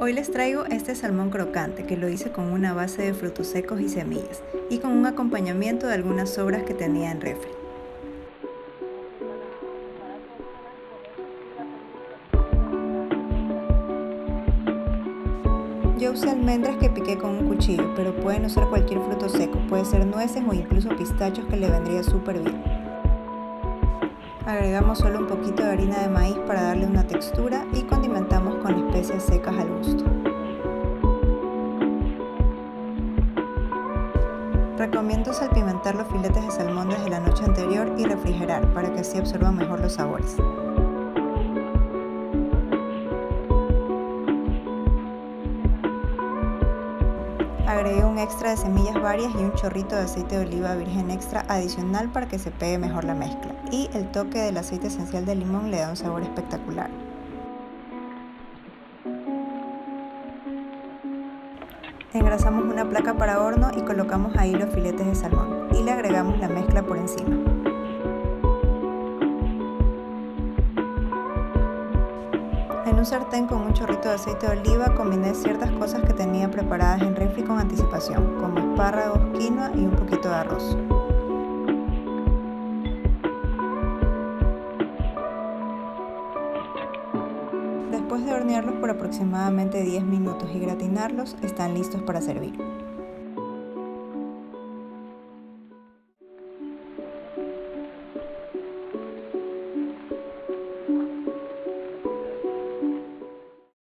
Hoy les traigo este salmón crocante que lo hice con una base de frutos secos y semillas y con un acompañamiento de algunas sobras que tenía en refri. Yo usé almendras que piqué con un cuchillo, pero pueden usar cualquier fruto seco, puede ser nueces o incluso pistachos que le vendría súper bien. Agregamos solo un poquito de harina de maíz para darle una textura y condimentamos con especias secas al Recomiendo salpimentar los filetes de salmón desde la noche anterior y refrigerar para que así absorban mejor los sabores. Agregué un extra de semillas varias y un chorrito de aceite de oliva virgen extra adicional para que se pegue mejor la mezcla. Y el toque del aceite esencial de limón le da un sabor espectacular. Engrasamos una placa para horno y colocamos ahí los filetes de salmón y le agregamos la mezcla por encima. En un sartén con un chorrito de aceite de oliva combiné ciertas cosas que tenía preparadas en refri con anticipación, como espárragos, quinoa y un poquito de arroz. Después de hornearlos por aproximadamente 10 minutos y gratinarlos, están listos para servir.